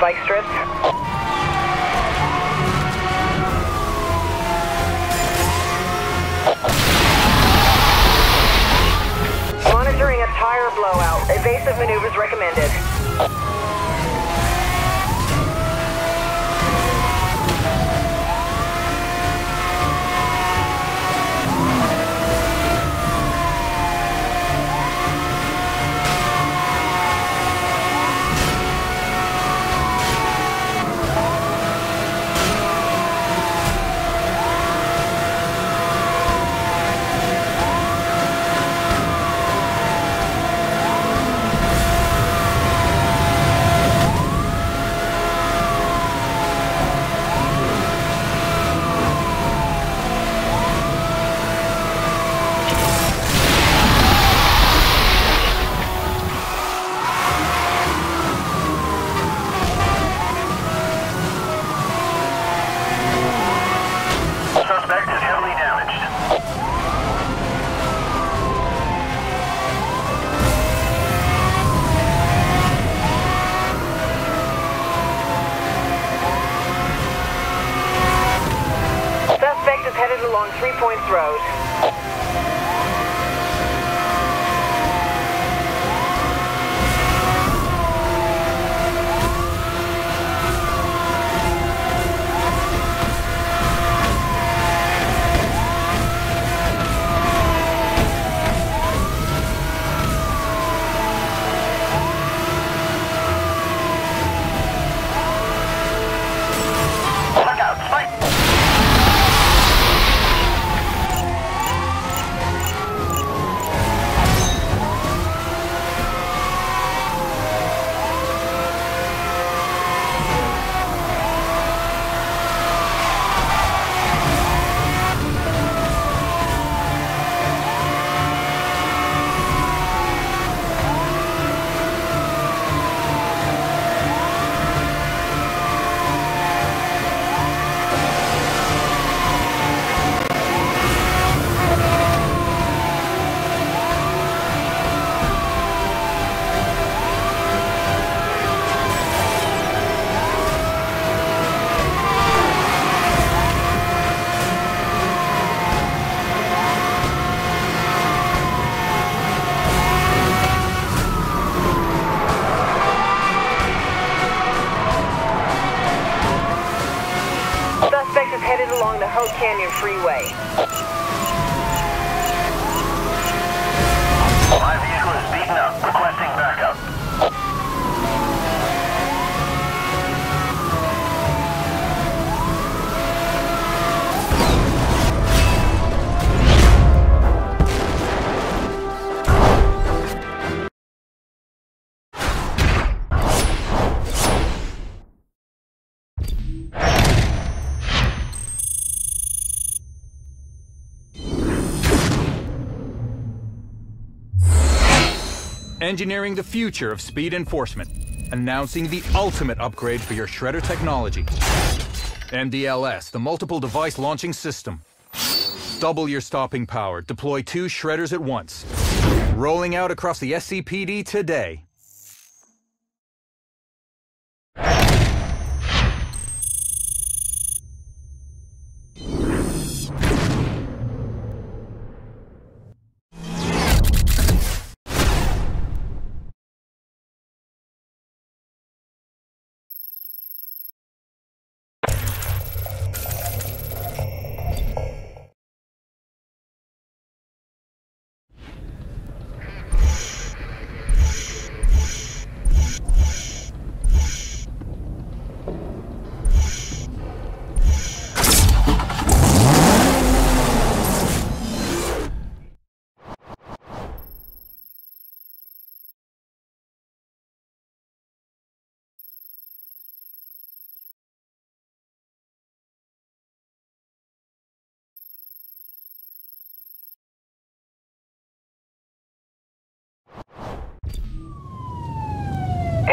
cleared Engineering the future of speed enforcement. Announcing the ultimate upgrade for your Shredder technology. MDLS, the multiple device launching system. Double your stopping power. Deploy two shredders at once. Rolling out across the SCPD today.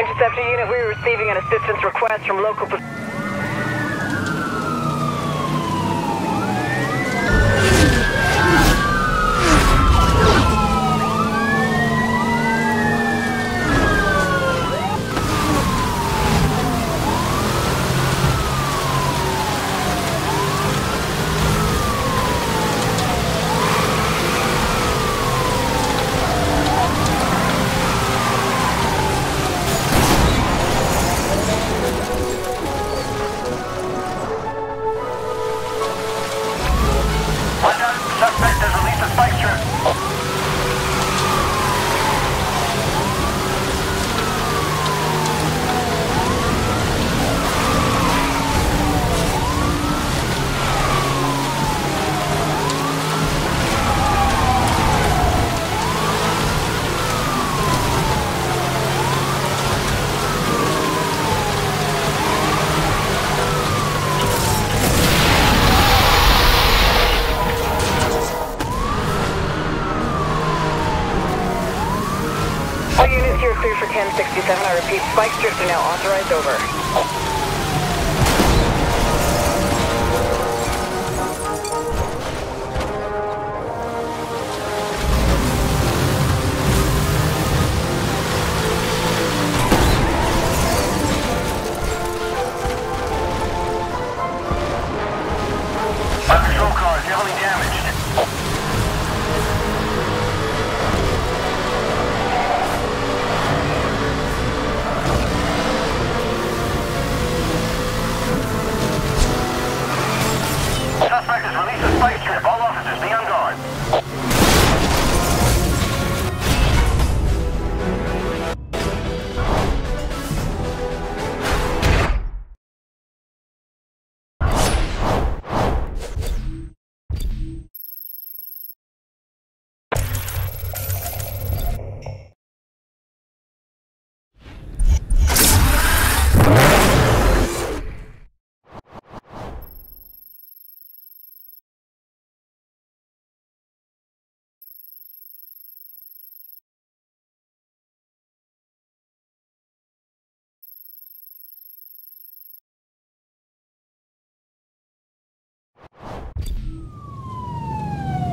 Interceptor unit, we are receiving an assistance request from local...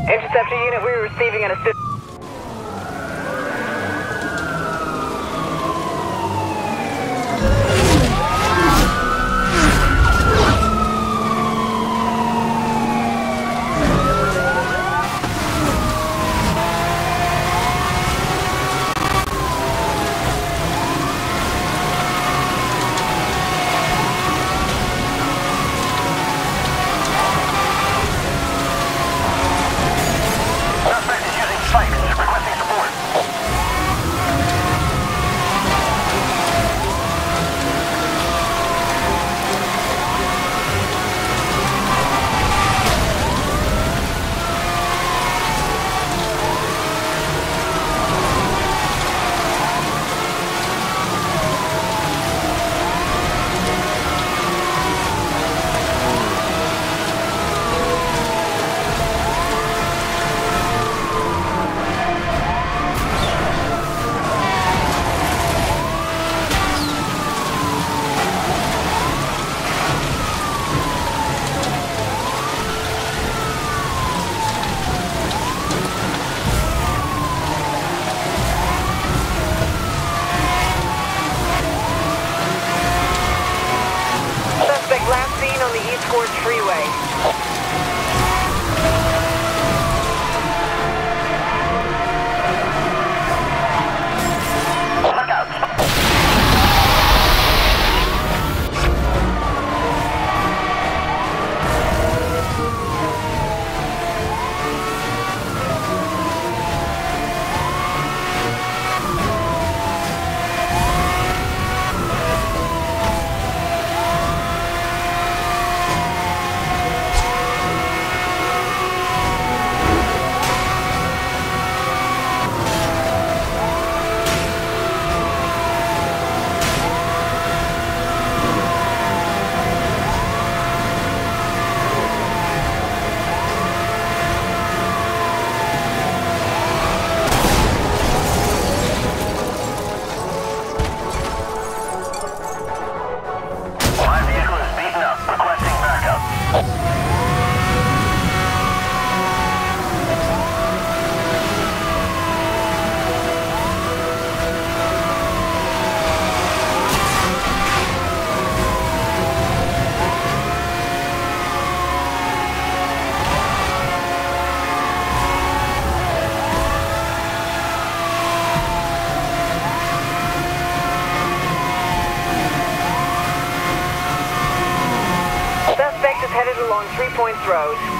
Interceptor unit, we are receiving an assist... Road.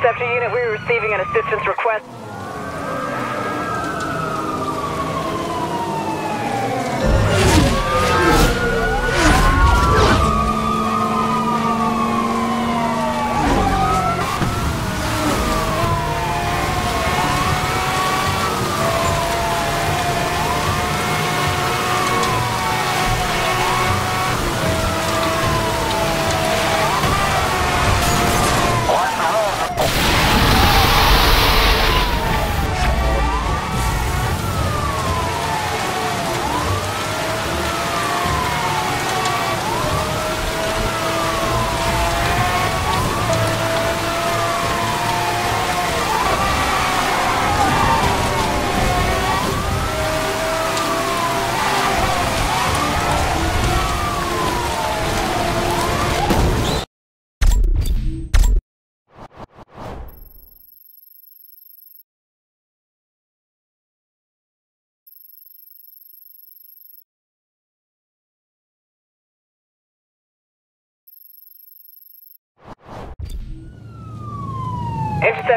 Interceptor unit, we are receiving an assistance request.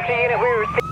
unit, we were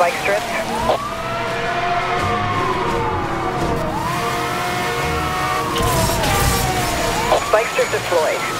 spike strip. Spike strip deployed.